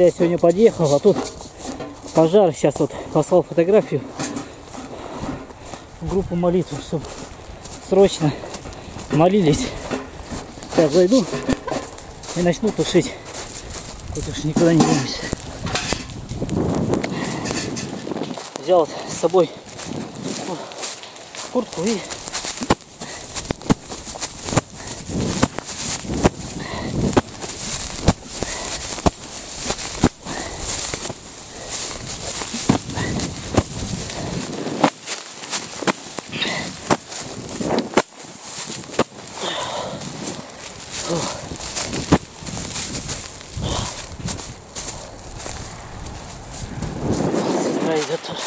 Я сегодня подъехал, а тут пожар. Сейчас вот послал фотографию в группу молитвы, чтобы срочно молились. Сейчас зайду и начну тушить. Хоть уж никуда не денешься. Взял с собой куртку и сестра идет тоже.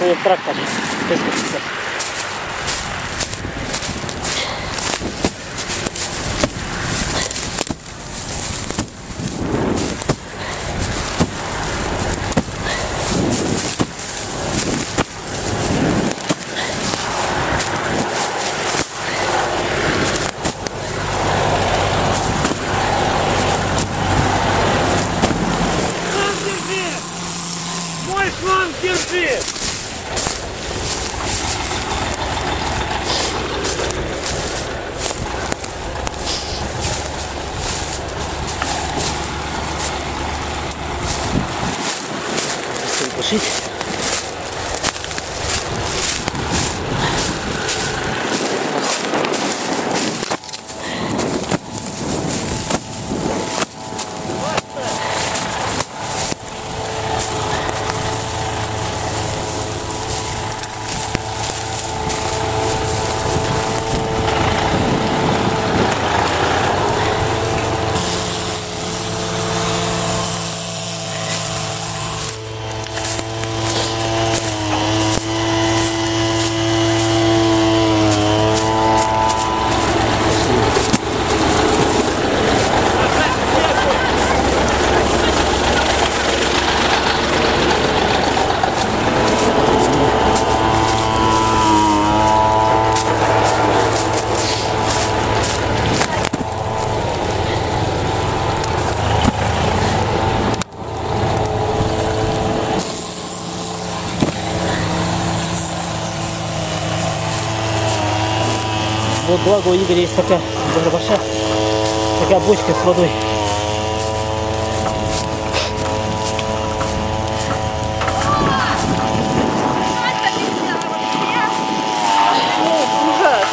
Игорь на своем тракторе. Т-150. Шланг держи! Мой шланг держи! Быстрее тушить. Вот благо у Игоря есть такая горбаша, такая бочка с водой. А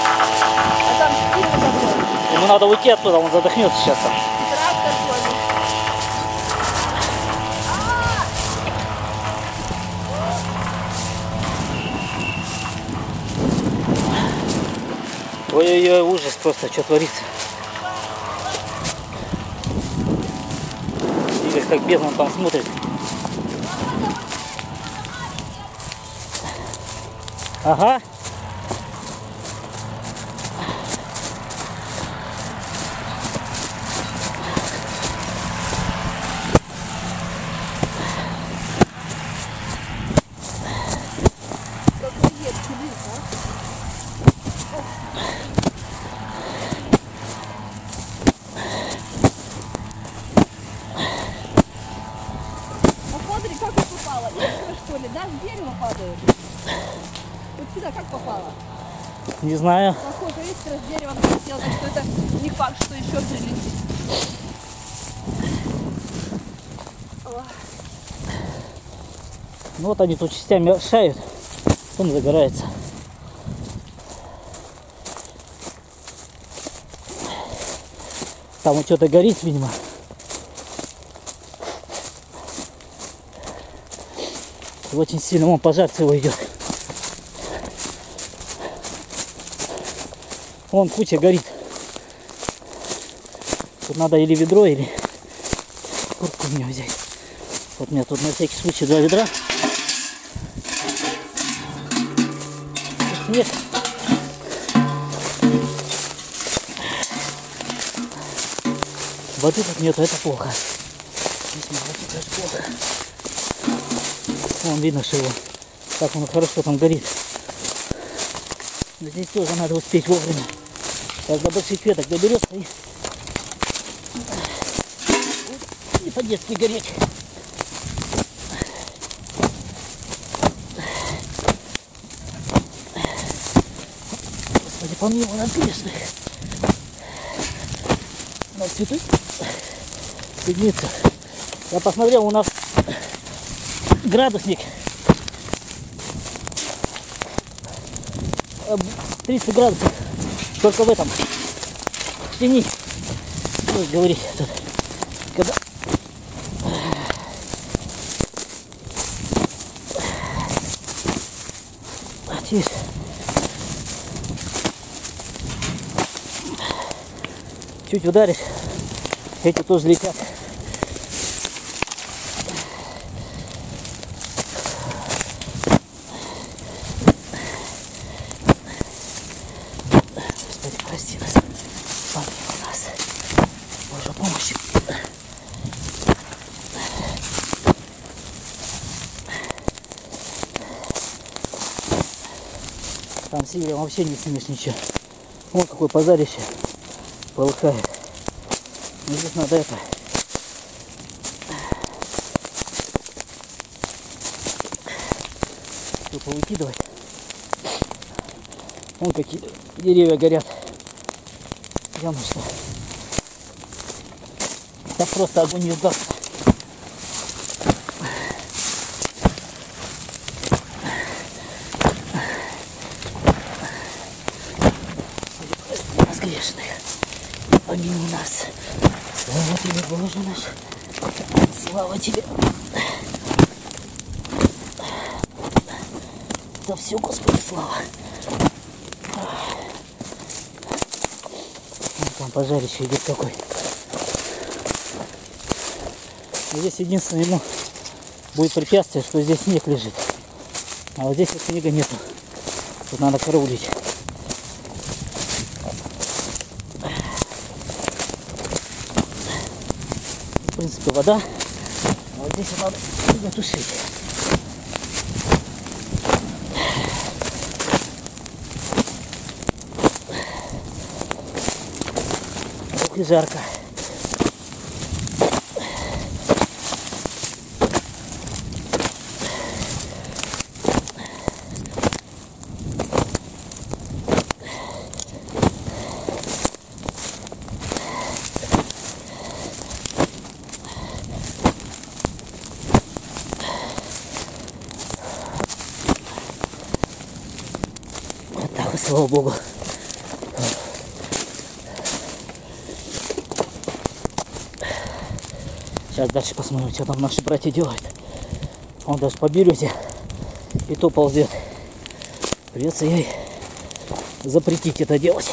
Ему надо уйти оттуда, он задохнется сейчас Ой-ой-ой, ужас просто, что творится. Игорь как бедно там смотрит. Ага. А смотри, как и попало. Искра, что ли? Да, с дерева падает. Вот сюда как попало? Не знаю. Поскольку искра с дерева налетела, так что это не факт, что еще прилетит. Ну вот они тут частями шают, он загорается. Там вот что-то горит, видимо. Очень сильно вон пожар целый идет. Вон куча горит. Тут надо или ведро, или куртку мне взять. Вот у меня тут на всякий случай два ведра. Снег. Воды тут нету, это плохо. Весьма очень даже плохо. Вон видно, что его как он хорошо там горит. Но здесь тоже надо успеть вовремя. Сейчас до больших веток доберется и, и по-детски гореть. Господи, помимо нас грешных. У нас цветы седмица. Я посмотрел, у нас градусник. Э, 30 градусов. Только в этом. Тени что говорить тут когда А, тише. чуть ударишь эти тоже летят Господи, прости нас. Помилуй нас. Боже, помощи. Там вообще не снимешь ничего. Вон какое позарище полыхает. Ну, здесь надо это. Тут повыкидывать. Вон какие деревья горят. Явно что. Так просто огонь не удастся. Прости нас грешных. Помилуй нас. Слава тебе, Боже наш. Слава тебе. За все, Господи, слава. Вон там пожарище идет какой. Здесь единственное ему будет препятствие, что здесь снег лежит. А вот здесь вот снега нету. Тут надо караулить. В принципе, вода. А вот здесь вот надо затушить. И жарко. Вот так слава богу. Сейчас дальше посмотрим, что там наши братья делают. Он даже по березе и то ползет. Придется ей запретить это делать.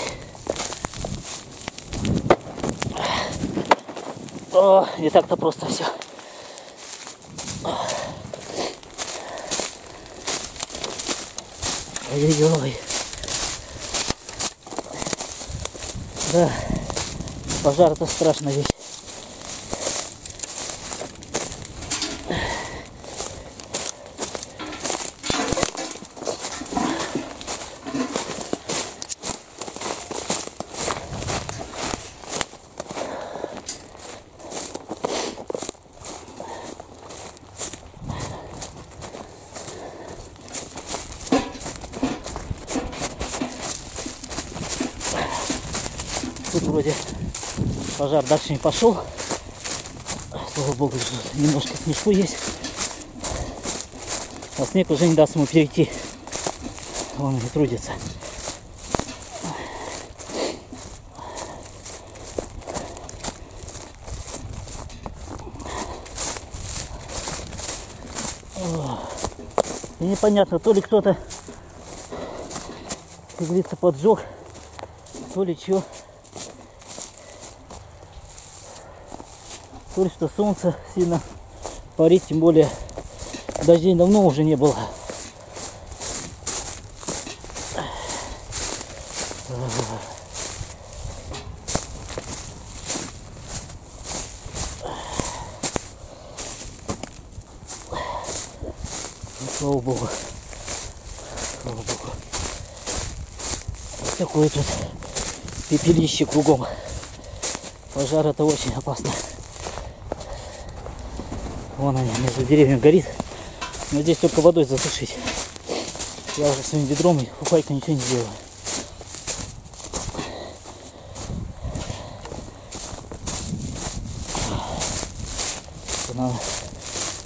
О, не так-то просто все. Ой-ой-ой. Да, пожар это страшная вещь. Тут вроде пожар дальше не пошел. Слава богу, немножко снежку есть. А снег уже не даст ему перейти. Он не трудится. И непонятно, то ли кто-то, как говорится, поджег, то ли что. Ли что солнце сильно парить, тем более дождей давно уже не было. Ну, слава богу. Слава богу. Такое тут пепелище кругом. Пожар это очень опасно. Вон они, между деревьями горит. Но здесь только водой засушить. Я уже своим ведром и фуфайкой ничего не сделаю. Надо.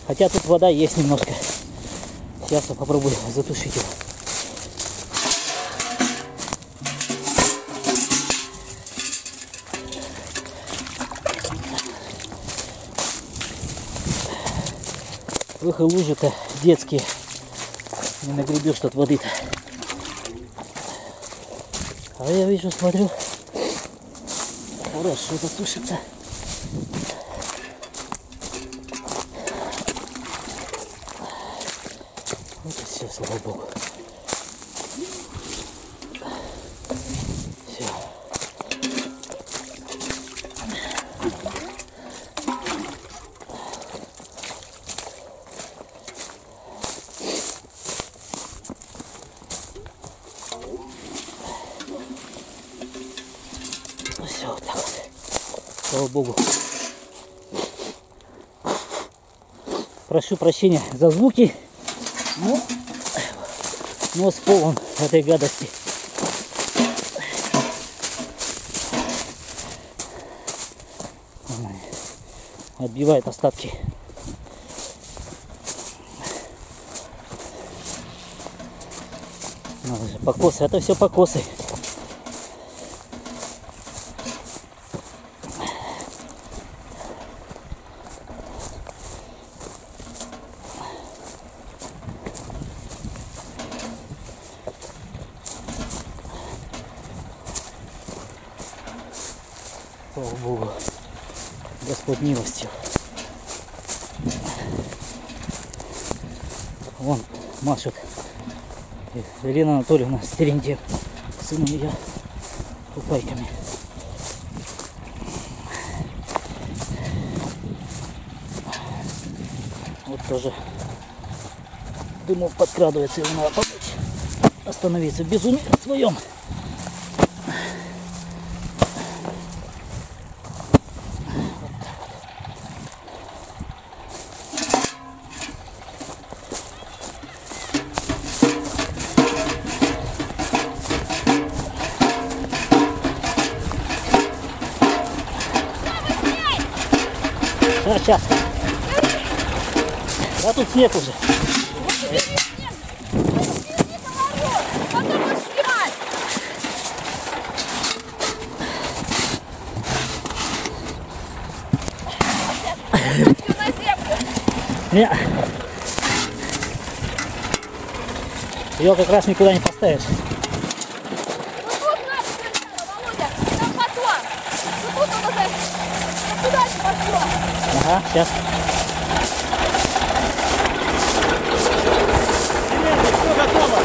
Хотя тут вода есть немножко. Сейчас я попробую затушить его. Ох и лужи-то детские. Не нагребешь тут воды-то. А я вижу, смотрю, хорошо затушится. Вот и все, слава богу. Ну все, вот так вот. Слава богу. Прошу прощения за звуки. Ну, нос полон этой гадости. Отбивает остатки. Покосы. Это все покосы. Слава Богу. Господь милостью. Вон машет Елена Анатольевна с Терентьев, сыном ее, купайками. Вот тоже дымок подкрадывается, его надо помочь остановиться в безумии своем. Сейчас. Да тут снег уже. Потом будешь снимать. Всё на землю. Не. Ее как раз никуда не поставишь. Ну тут надо сначала, Володя, там потом. Ну тут он уже ну, куда не пошло. Ага, сейчас. Все готово.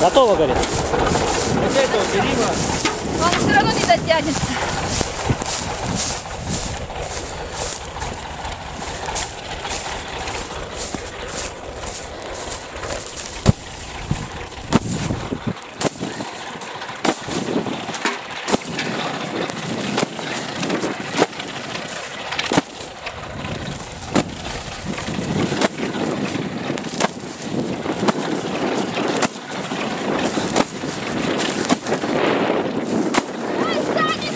Готово, говорит. Вот это вот, Дима. Он все равно не дотянется. Ой, Саня,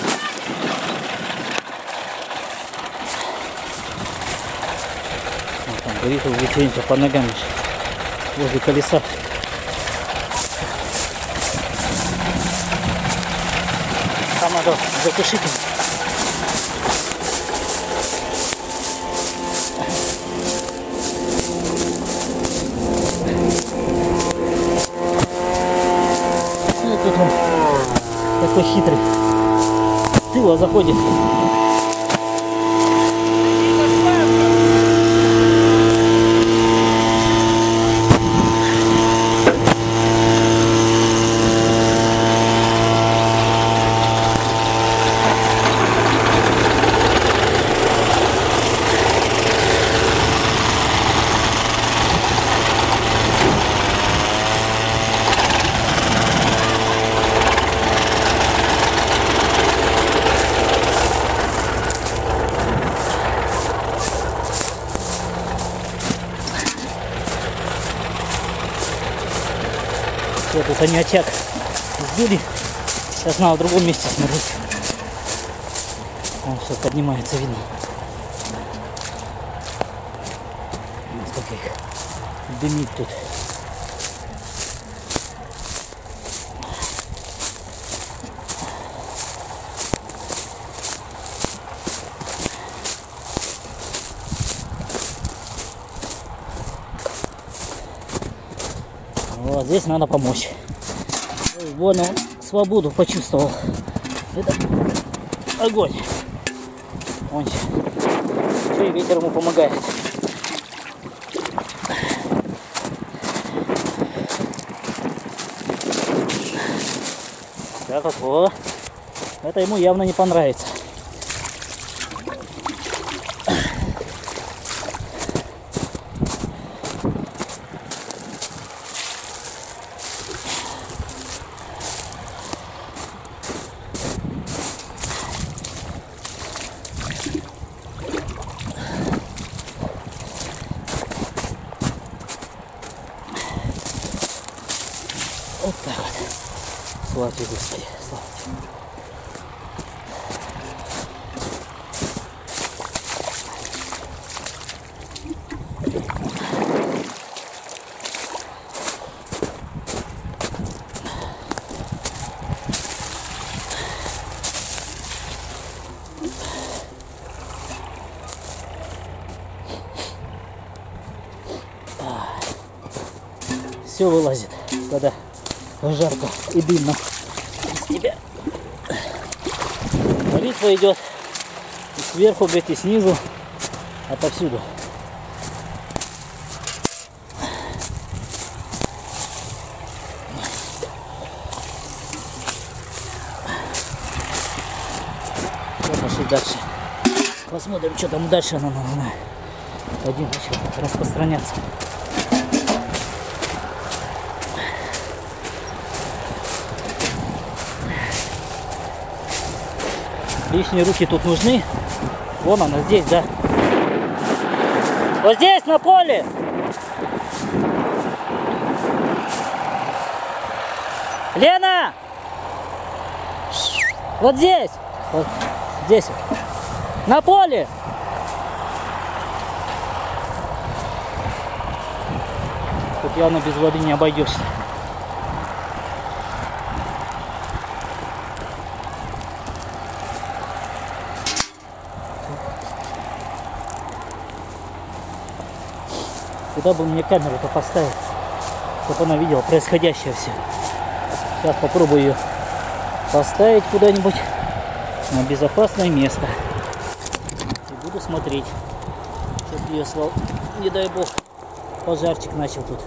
Вот там горит уже тенька под ногами. ж, Возле колеса. Там надо затушить. Тут они очаг сдули. Сейчас надо в другом месте смотреть. Он все поднимается, видно. Сколько их дымит тут. Вот здесь надо помочь. Вон он свободу почувствовал. Это огонь. Он еще и ветер ему помогает. Так вот, это ему явно не понравится. Вот так вот. Слава тебе, Господи. Слава тебе. Все вылазит, когда жарко и дымно тебя. Молитва идет и сверху, говорит, и снизу, отовсюду. Всё, пошли дальше. Посмотрим, что там дальше она, она. Один начал распространяться. Лишние руки тут нужны. Вон она здесь, да. Вот здесь, на поле. Лена! Вот здесь. Вот здесь. На поле. Тут явно без воды не обойдешься. Куда бы мне камеру-то поставить, чтобы она видела происходящее все. Сейчас попробую ее поставить куда-нибудь на безопасное место. И буду смотреть, чтобы ее, слав... не дай бог, пожарчик начал тут.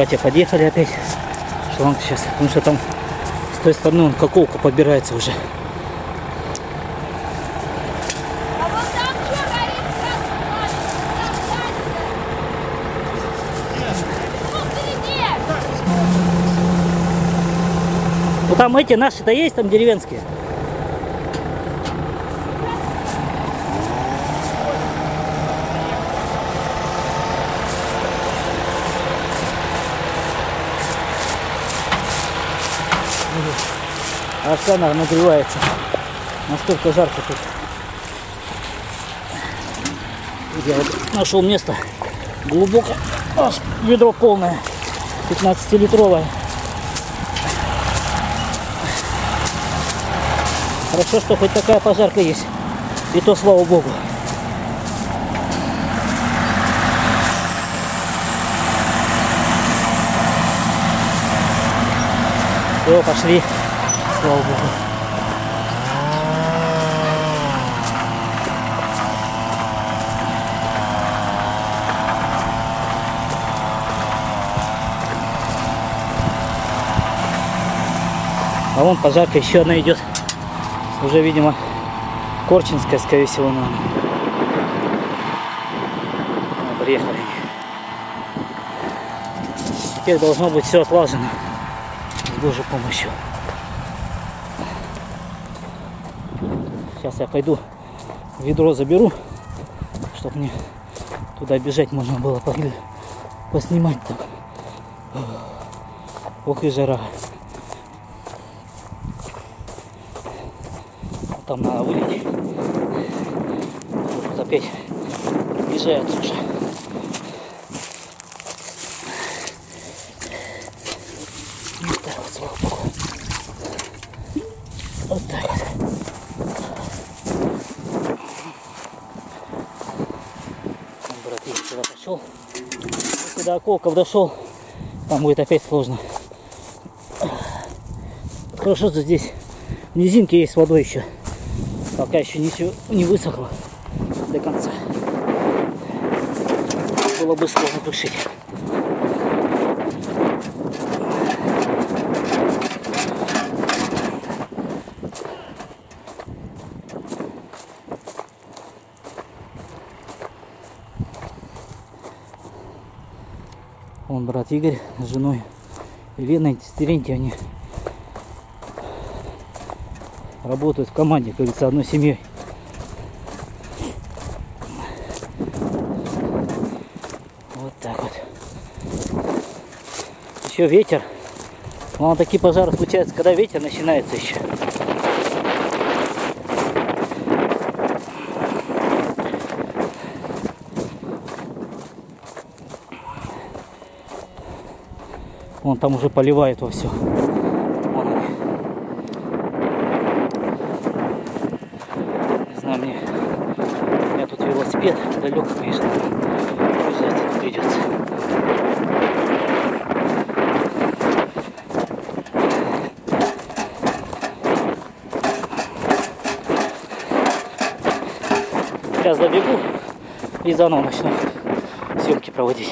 Братья подъехали опять. Шланг сейчас. Потому что там с той стороны он каковка подбирается уже. Ну там эти наши-то есть, там деревенские. Аж она нагревается. Настолько жарко тут. Я вот нашел место глубоко. Аж ведро полное. 15-литровое. Хорошо, что хоть такая пожарка есть. И то слава богу. Все, пошли. Слава богу. А вон пожарка еще одна идет. Уже, видимо, Корчинская, скорее всего, наверное. Приехали. Теперь должно быть все отлажено. С Божьей помощью. Сейчас я пойду ведро заберу, чтобы мне туда бежать можно было поснимать там. Ох и жара. Там надо вылить. Вот опять приближается уже. Вот так вот, слава богу. Вот так вот. Вон Брат Игорь сюда пошел. Если до околков дошел, там будет опять сложно. Хорошо, что здесь в низинке есть с водой еще. Пока еще ничего не высохло до конца. Было бы сложно тушить. Игорь с женой Еленой Терентьевой, они работают в команде, как говорится, одной семьей. Вот так вот. Еще ветер. Вон такие пожары случаются, когда ветер начинается еще. Вон там уже поливает во все. Не знаю, мне, у меня тут велосипед далеко, конечно, бежать придется. Сейчас забегу и заново начну съемки проводить.